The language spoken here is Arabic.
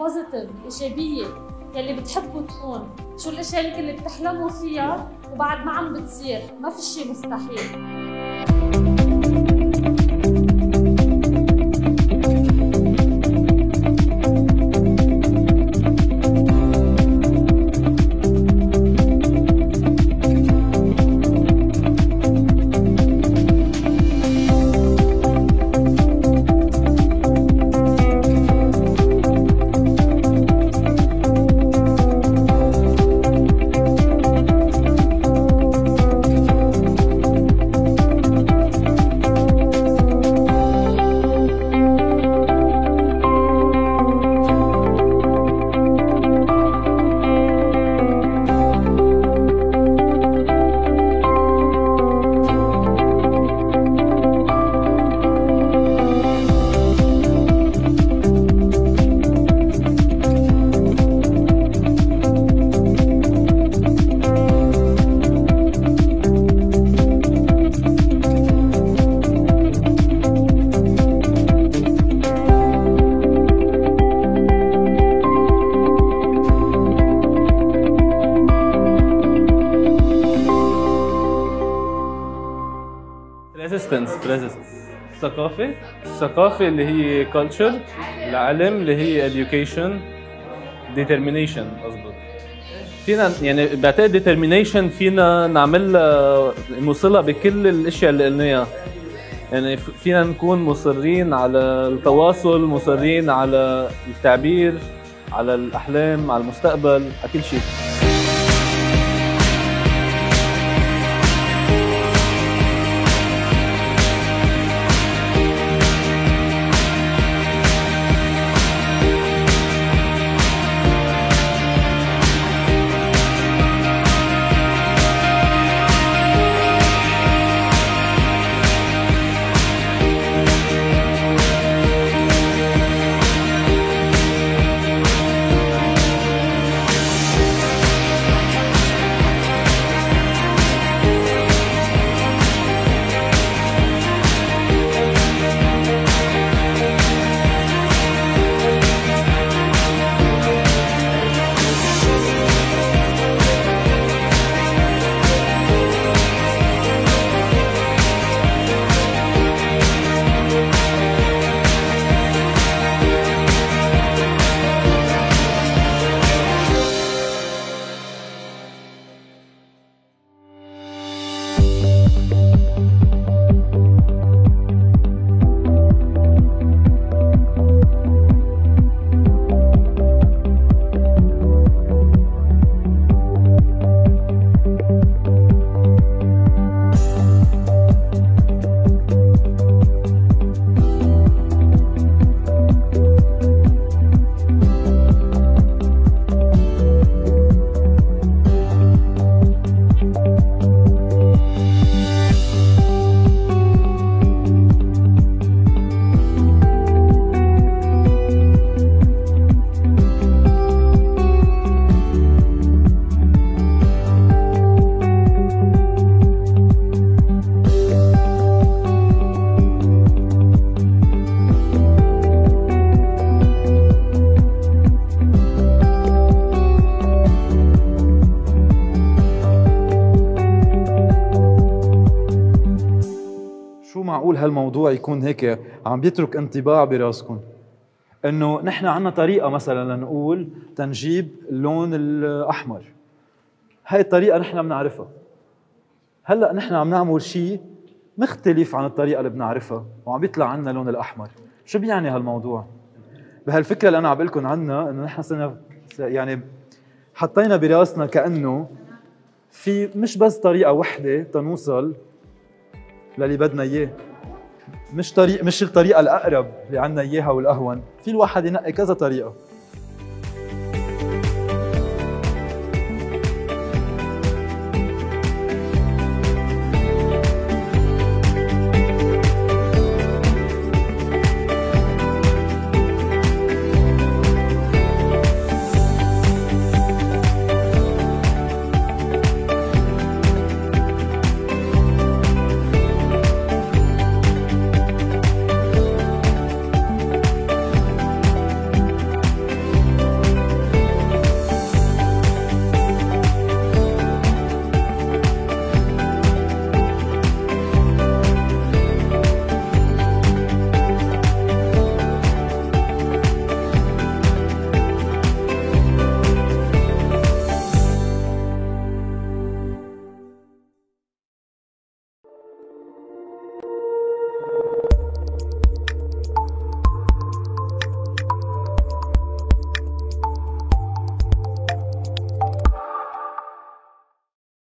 البوزيتيف الإيجابية يلي بتحبوا تكون. شو الأشياء اللي بتحلموا فيها وبعد ما عم بتصير؟ ما في شيء مستحيل. persistence persistence ثقافة ثقافة اللي هي culture العلم اللي هي education determination قصدك فينا يعني بعتقد determination فينا نعمل نوصلها بكل الأشياء اللي قلناها يعني فينا نكون مصرين على التواصل مصرين على التعبير على الأحلام على المستقبل على كل شيء. Música معقول هالموضوع يكون هيك عم بيترك انطباع براسكم؟ إنه نحن عندنا طريقة مثلا لنقول تنجيب اللون الأحمر. هاي الطريقة نحن بنعرفها هلأ نحن عم نعمل شيء مختلف عن الطريقة اللي بنعرفها وعم بيطلع عنا اللون الأحمر. شو بيعني هالموضوع؟ بهالفكرة اللي أنا عم لكم عنها إنه نحن صرنا يعني حطينا براسنا كأنه في مش بس طريقة وحدة تنوصل للي بدنا إياه. مش طريق مش الطريقة الأقرب اللي عندنا إياها والأهون. في الواحد ينقي كذا طريقة.